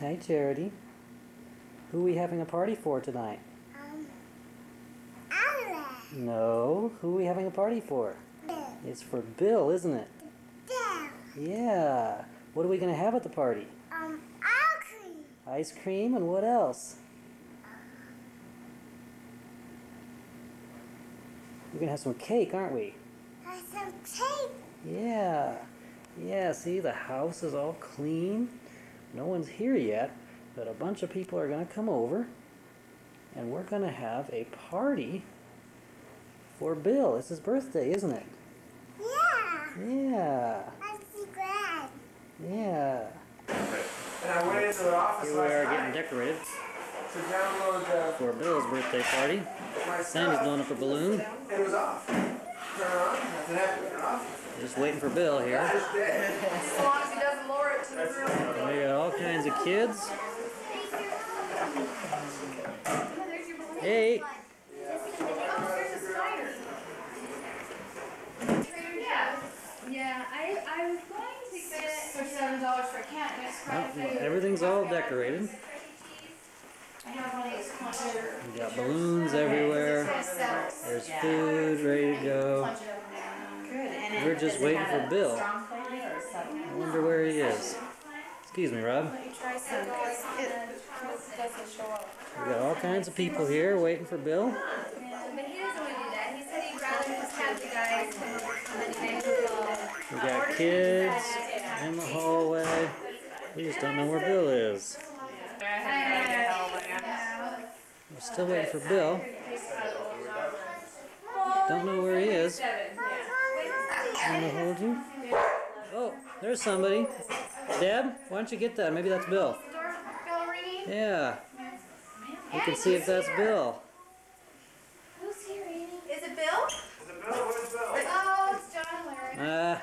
Hi, Charity. Who are we having a party for tonight? Um, Alex. No, who are we having a party for? Bill. It's for Bill, isn't it? Bill. Yeah. What are we going to have at the party? Um, Alcree. Ice cream and what else? We're going to have some cake, aren't we? Has some cake. Yeah. Yeah, see, the house is all clean. No one's here yet, but a bunch of people are going to come over. And we're going to have a party for Bill. It's his birthday, isn't it? Yeah. Yeah. I'm so glad. Yeah. And I went into the office Here we are getting decorated to download the, for Bill's birthday party. my Sandy's stuff. blowing up a balloon. It was off. Turn it on. Nothing happened. Off. Just waiting for Bill here. As long as he doesn't lower it to the room. And we got all kinds of kids. Hey, Oh, there's a spider. Yeah. Yeah, I, I was going to Six get. or seven dollars for a cat. Next oh, well, Friday. everything's all decorated. I have one of these puncher. We got balloons everywhere. There's food ready to go. Punch it up and down. Good, and We're just waiting for Bill. Strong flavor or subtle? I where he is. Excuse me, Rob. We got all kinds of people here waiting for Bill. We got kids in the hallway. We just don't know where Bill is. We're still waiting for Bill. Don't know where he is. Want to hold you? Oh, there's somebody. Deb, why don't you get that? Maybe that's Bill. Doorbell ringing. Yeah. We can see if that's Bill. Who's here, Annie? Is it Bill? Is it Bill? Where's Bill? Oh, it's John Larry. Uh,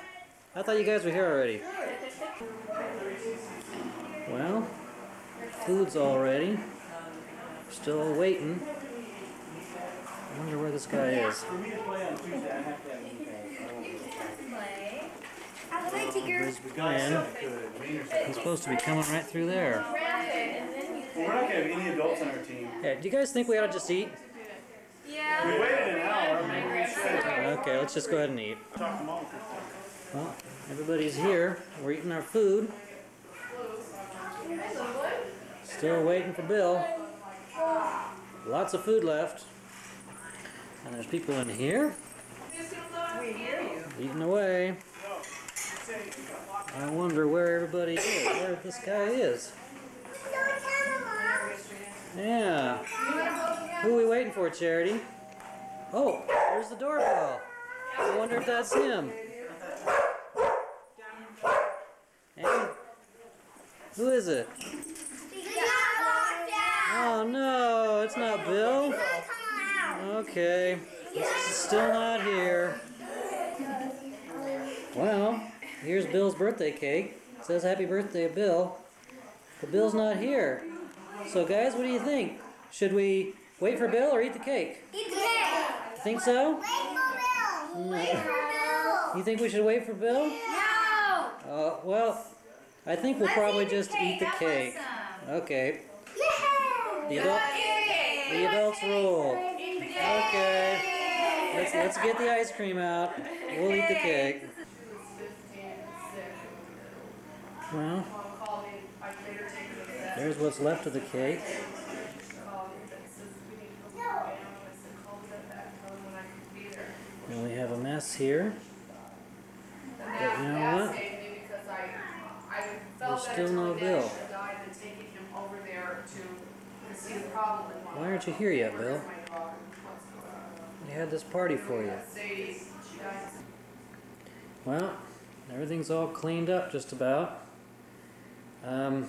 I thought you guys were here already. Well, food's all ready. Still waiting. I wonder where this guy is. Play. Out of the way, Tigger. Where's Ben? He's supposed to be coming right through there. Grab it and then you We're not gonna have any adults on our team. Hey, do you guys think we ought to just eat? Yeah. We waited an hour, maybe. Okay, let's just go ahead and eat. Talk to mom. Well, everybody's here. We're eating our food. Still waiting for Bill. Lots of food left. And there's people in here. Eating away. I wonder where everybody is, where this guy is. Yeah. Who are we waiting for, Charity? Oh, there's the doorbell. I wonder if that's him. Hey, who is it? Oh no, it's not Bill. Okay, still not here. Well, here's Bill's birthday cake. It says happy birthday, Bill. But Bill's not here. So guys, what do you think? Should we wait for Bill or eat the cake? Eat the cake. Think so? Wait for Bill. Wait for Bill. You think we should wait for Bill? No. Uh, well, I think we'll probably just eat the cake. Okay. Yeah. The, adult, the adults rule. Okay. Let's let's get the ice cream out. We'll eat the cake. Well, Call me. I can later take it to the vet. there's what's left of the cake. And we have a mess here. That, you know what? There's still no bill. Why aren't you here yet, Bill? We had this party for you. Well, everything's all cleaned up just about. Um,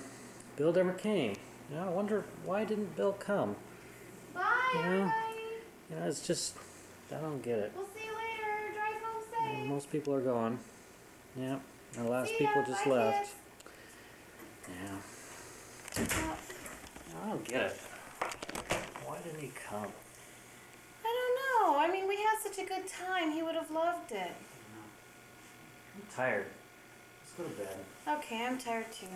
Bill never came. You know, I wonder why didn't Bill come? Bye, Yeah. everybody. You know, it's just I don't get it. We'll see you later. Drive home safe. Most people are gone. Yeah, the last See people ya. just left. Yeah. I don't get it. Why didn't he come? I don't know. I mean, we had such a good time. He would have loved it. I'm tired. Let's go to bed. Okay, I'm tired too.